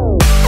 Whoa.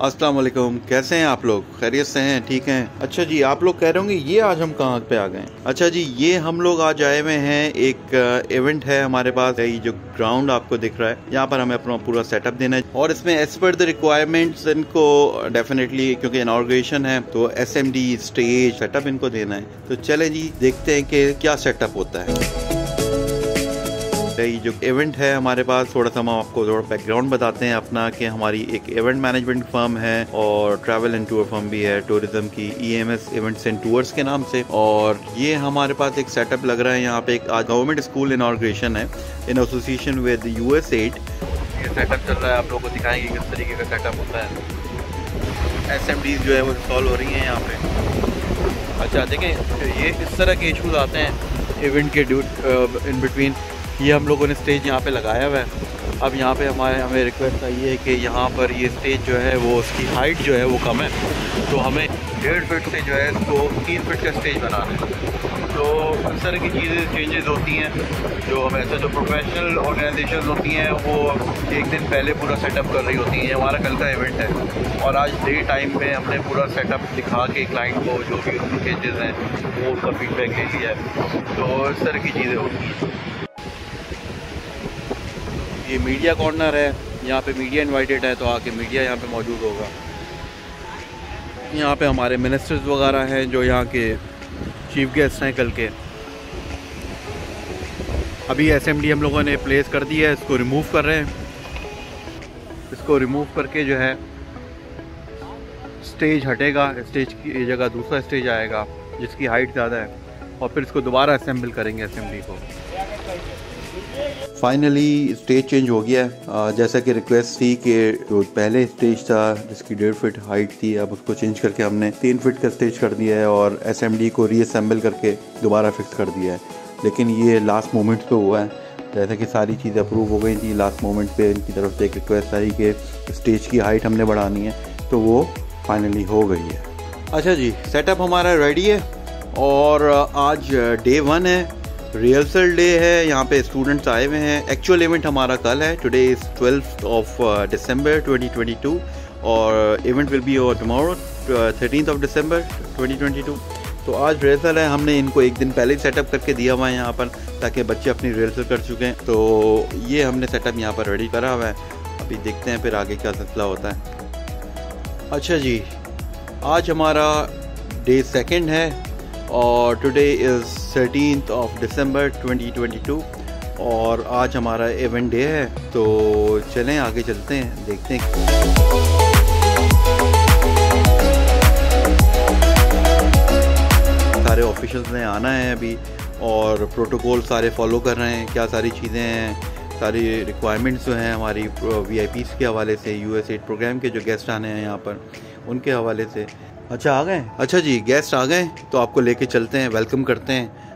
अस्सलाम वालेकुम, कैसे हैं आप लोग? खैरियत से हैं, ठीक हैं? अच्छा जी, आप लोग कह रहे होंगे, ये आज हम कहाँ पे आ गए अच्छा जी, ये हम लोग आज आए हुए हैं, एक इवेंट है हमारे पास ये जो ग्राउंड आपको दिख रहा है। यहाँ पर हमें अपना पूरा सेटअप देना है और इसमें एज पर द रिक्वायरमेंट्स इनको डेफिनेटली क्योंकि इनाग्रेशन है तो एसएमडी स्टेज सेटअप इनको देना है। तो चले जी, देखते हैं कि क्या सेटअप होता है। ये जो इवेंट है हमारे पास थोड़ा सा हम आपको थोड़ा बैकग्राउंड बताते हैं अपना कि हमारी एक इवेंट मैनेजमेंट फर्म है और ट्रैवल एंड टूर फर्म भी है टूरिज़्म की E M S events and tours के नाम से। और ये हमारे पास एक सेटअप लग रहा है यहाँ पे एक गवर्नमेंट स्कूल इनाग्रेशन है in association with U S AID ये सेटअप चल रहा है आप लोगों को दिखाएँगे किस तरीके का सेटअप होता है। एस एम डीज जो है वो इंस्टॉल हो रही हैं यहाँ पे। अच्छा देखें ये इस तरह के इशूज़ आते हैं। इवेंट के इन बिटवीन ये हम लोगों ने स्टेज यहाँ पे लगाया हुआ है। अब यहाँ पे हमारे, हमें रिक्वेस्ट आई है कि यहाँ पर ये स्टेज जो है, वो उसकी हाइट जो है, वो कम है। तो हमें डेढ़ फिट से जो है, इसको तीन फिट का स्टेज बनाना है। तो इस तरह की चीज़ें चेंजेस होती हैं। जो हम ऐसे जो प्रोफेशनल ऑर्गेनाइजेशन होती हैं, वो एक दिन पहले पूरा सेटअप कर रही होती हैं। हमारा कल का इवेंट है। और आज डे टाइम में हमने पूरा सेटअप दिखा के क्लाइंट को जो भी उनके चेंजेस हैं, वो उसका फीडबैक ले लिया है। तो इस तरह की चीज़ें होती हैं। ये मीडिया कॉर्नर है, यहाँ पे मीडिया इनवाइटेड है तो आके मीडिया यहाँ पे मौजूद होगा। यहाँ पे हमारे मिनिस्टर्स वगैरह हैं जो यहाँ के चीफ गेस्ट हैं कल के। अभी असेंबली हम लोगों ने प्लेस कर दी है, इसको रिमूव कर रहे हैं। इसको रिमूव करके जो है स्टेज हटेगा स्टेज की जगह दूसरा स्टेज आएगा, जिसकी हाइट ज़्यादा है, और फिर इसको दोबारा असेंबल करेंगे असेंबली को। फाइनली स्टेज चेंज हो गया है। जैसा कि रिक्वेस्ट थी कि जो पहले स्टेज था, जिसकी डेढ़ फिट हाइट थी, अब उसको चेंज करके हमने तीन फिट का स्टेज कर दिया है और एसएमडी को रीअसेंबल करके दोबारा फिक्स कर दिया है। लेकिन ये लास्ट मोमेंट पे हुआ है। जैसा कि सारी चीज़ें अप्रूव हो गई थी लास्ट मोमेंट पे इनकी तरफ़ से एक रिक्वेस्ट आई कि स्टेज की हाइट हमने बढ़ानी है तो वो फाइनली हो गई है। अच्छा जी सेटअप हमारा रेडी है और आज डे वन है। रिहर्सल डे है, यहाँ पे स्टूडेंट्स आए हुए हैं। एक्चुअल इवेंट हमारा कल है। Today is twelfth of December 2022 और event will be over tomorrow thirteen of December 2022 तो आज रिहर्सल है। हमने इनको एक दिन पहले ही सेटअप करके दिया हुआ है यहाँ पर, ताकि बच्चे अपनी रिहर्सल कर चुके। हैं तो ये हमने सेटअप यहाँ पर रेडी करा हुआ है। अभी देखते हैं फिर आगे क्या सिलसिला होता है। अच्छा जी, आज हमारा डे सेकेंड है और today is thirteen of December 2022 और आज हमारा इवेंट डे है तो चलें, आगे चलते हैं, देखते हैं। सारे ऑफिशल्स ने आना है अभी और प्रोटोकॉल सारे फॉलो कर रहे हैं, क्या सारी चीज़ें हैं, सारी रिक्वायरमेंट्स जो हैं हमारी वी के हवाले से यू एस प्रोग्राम के जो गेस्ट आने हैं यहाँ पर, उनके हवाले से। अच्छा आ गए? अच्छा जी गेस्ट आ गए तो आपको लेके चलते हैं वेलकम करते हैं।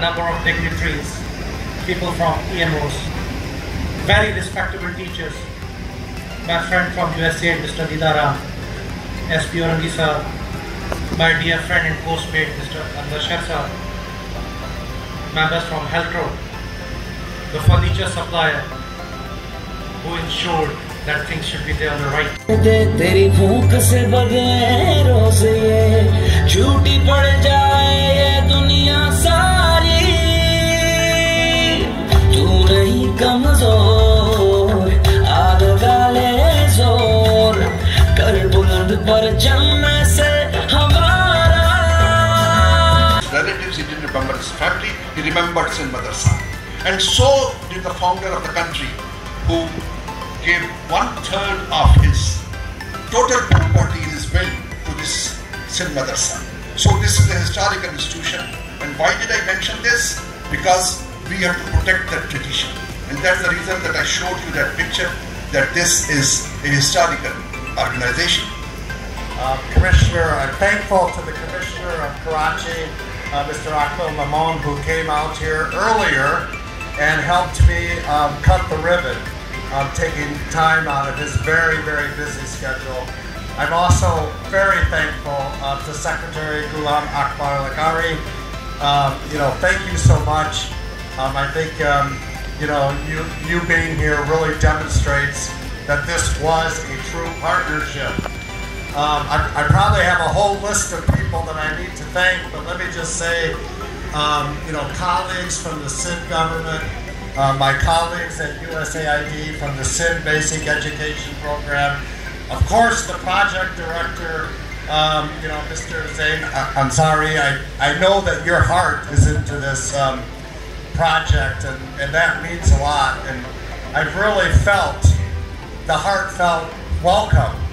Number of dignitaries, people from EMOs, very respectable teachers. My friend from USA, Mr. Didaram, SP Orangi sir, my dear friend and postmate, Mr. Andashar sir, members from Heltro, the furniture supplier, who ensured that things should be there on the right he remembered Sindh Madrasa. And so did the founder of the country, who gave one third of his total property in his will to this Sindh Madrasa. So this is a historical institution. And why did I mention this? Because we have to protect that tradition. And that's the reason that I showed you that picture, that this is a historical organization. Uh, Commissioner, I'm thankful to the Commissioner of Karachi, uh, Mr. Akmal Memon, who came out here earlier and helped me um, cut the ribbon, um, taking time out of his very, very busy schedule. I'm also very thankful uh, to Secretary Ghulam Akbar Laghari. Um, you know, thank you so much. Um, I think um, you know you you being here really demonstrates that this was a true partnership. Um, I, I probably have a whole list of people that I need to thank, but let me just say, um, you know, colleagues from the Sindh government, uh, my colleagues at USAID from the Sindh Basic Education Program, of course, the project director, um, you know, Mr. Zain Ansari. I, I know that your heart is into this um, project, and, and that means a lot. And I've really felt the heartfelt welcome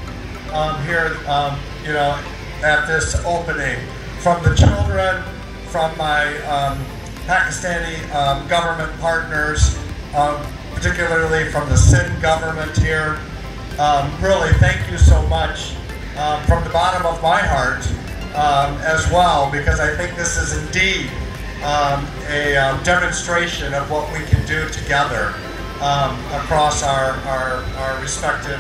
um, here, um, you know, at this opening from the children, from my um, Pakistani um, government partners, um, particularly from the Sindh government here. Um, really, thank you so much from the bottom of my heart as well, because I think this is indeed a demonstration of what we can do together across our, our, our respective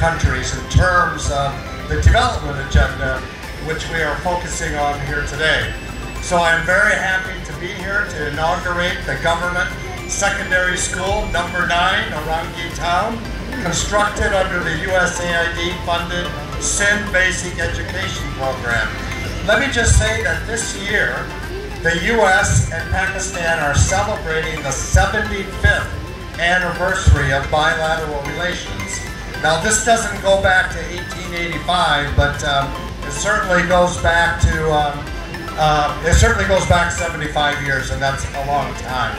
countries in terms of the development agenda which we are focusing on here today. So I'm very happy to be here to inaugurate the government secondary school number nine, Orangi Town, constructed under the USAID funded Sindh Basic Education Program. Let me just say that this year, the US and Pakistan are celebrating the 75th anniversary of bilateral relations. Now, this doesn't go back to 1885, but um, it certainly goes back to um, uh, it certainly goes back 75 years, and that's a long time.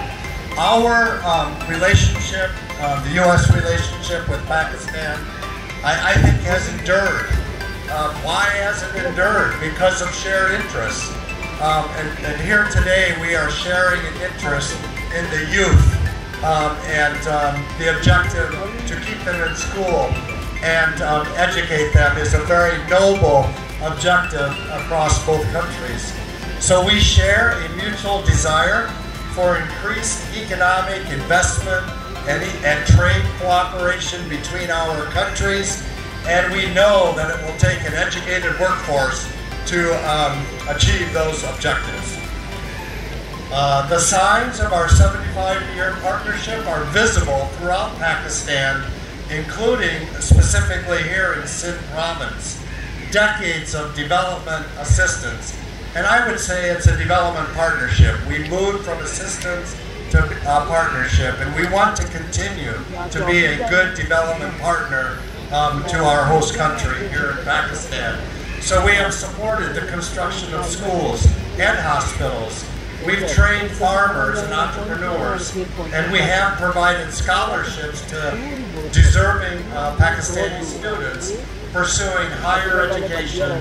Our um, relationship, uh, the U.S. relationship with Pakistan, I, I think has endured. Uh, why has it endured? Because of shared interests. Um, and, and here today we are sharing an interest in the youth um, and um, the objective to keep them in school and um, educate them is a very noble objective across both countries. So we share a mutual desire for increased economic investment and, and trade cooperation between our countries, and we know that it will take an educated workforce to um, achieve those objectives. Uh, the signs of our 75-year partnership are visible throughout Pakistan, including specifically here in Sindh province. Decades of development assistance. And I would say it's a development partnership. We moved from assistance to a partnership, and we want to continue to be a good development partner um, to our host country here in Pakistan. So we have supported the construction of schools and hospitals. We've trained farmers and entrepreneurs, and we have provided scholarships to deserving uh, Pakistani students pursuing higher education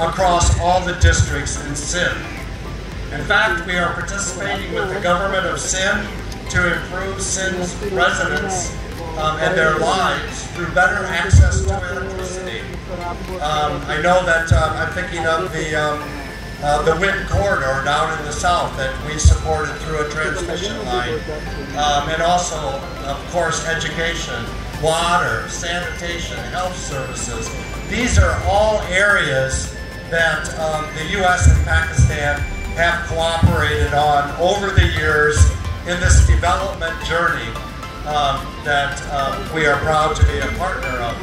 across all the districts in Sindh. In fact, we are participating with the government of Sindh to improve Sindh's residents' um, and their lives through better access to electricity. Um, I know that um, I'm thinking of the um, uh, the wind corridor down in the south that we supported through a transmission line, um, and also, of course, education, water, sanitation, health services. These are all areas that um, the U.S. and Pakistan have cooperated on over the years in this development journey um, that um, we are proud to be a partner of.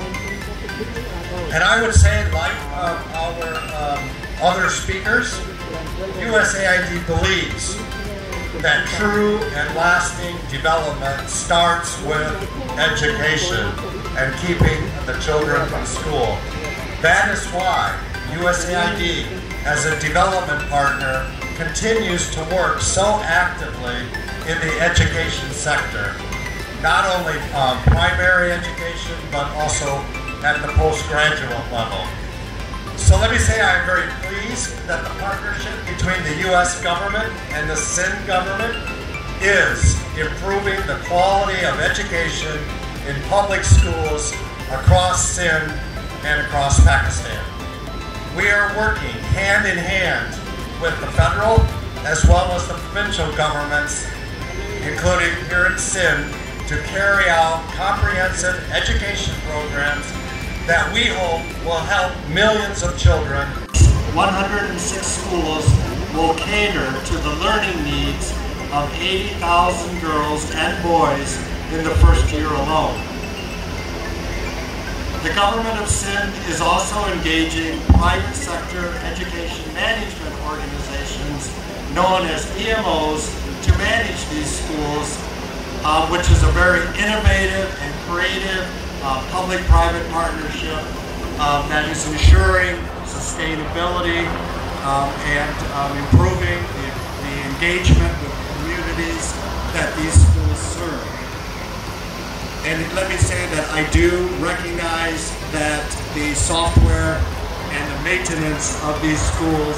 And I would say, like um, our um, other speakers, USAID believes that true and lasting development starts with education and keeping the children from school. That is why USAID, as a development partner, continues to work so actively in the education sector. Not only um, primary education, but also at the postgraduate level. So let me say I'm very pleased that the partnership between the U.S. government and the Sindh government is improving the quality of education in public schools across Sindh and across Pakistan. We are working hand in hand with the federal as well as the provincial governments, including here in Sindh, to carry out comprehensive education programs that we hope will help millions of children. 106 schools will cater to the learning needs of 80,000 girls and boys in the first year alone. The government of Sindh is also engaging private sector education management organizations known as EMOs to manage these schools, uh, which is a very innovative and creative uh, public-private partnership um, that is ensuring sustainability um, and um, improving the, the engagement with communities that these schools serve. And let me say that I do recognize that the software and the maintenance of these schools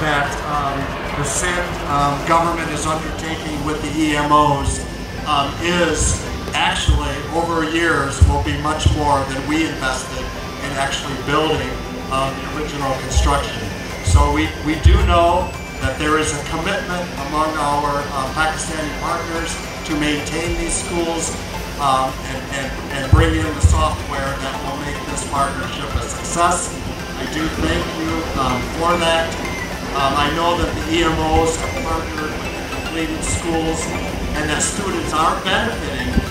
that um, the Sindh um, government is undertaking with the EMOs um, is actually over years will be much more than we invested in actually building um, the original construction. So we, we do know that there is a commitment among our uh, Pakistani partners to maintain these schools um, and, and, and bring in the software that will make this partnership a success. I do thank you um, for that. Um, I know that the EMOs have partnered with the completed schools and that students are benefiting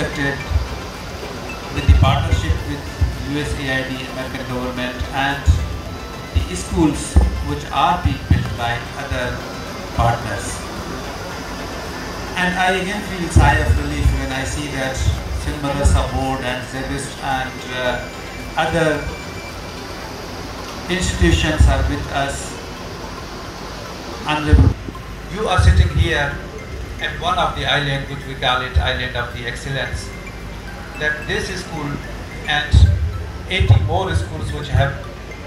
constructed with the partnership with USAID, American government and the schools which are being built by other partners. And I again feel a sigh of relief when I see that Sindh Madrasa Board and SZABIST and uh, other institutions are with us And you are sitting here at one of the island which we call it island of the excellence. That this school and 80 more schools which have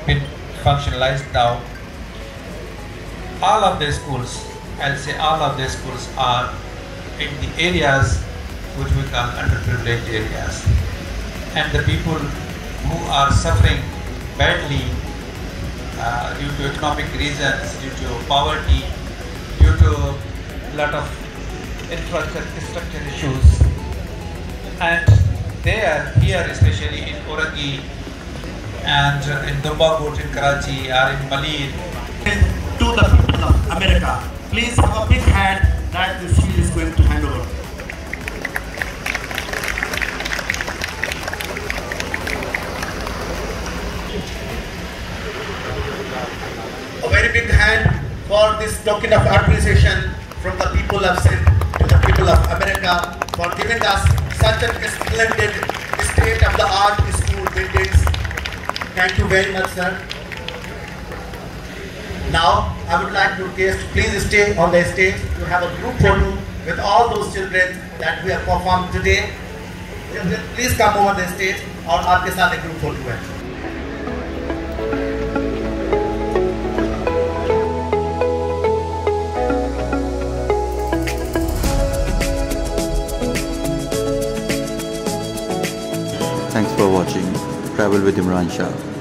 been functionalized now, all of the schools, I'll say all of the schools are in the areas which we call underprivileged areas. And the people who are suffering badly uh, due to economic reasons, due to poverty, due to a lot of infrastructure issues. And there, here especially in Orangi and uh, in Dumbagut in Karachi or in Malir. To the people of America, please have a big hand that this field is going to hand over. a very big hand for this token of appreciation from the the people of the people of America for giving us such a splendid state-of-the-art school buildings. Thank you very much, sir. Now, I would like to request, please stay on the stage to have a group photo with all those children that we have performed today. Please come over the stage और आपके साथ एक group photo है for watching Travel with Imran Shah.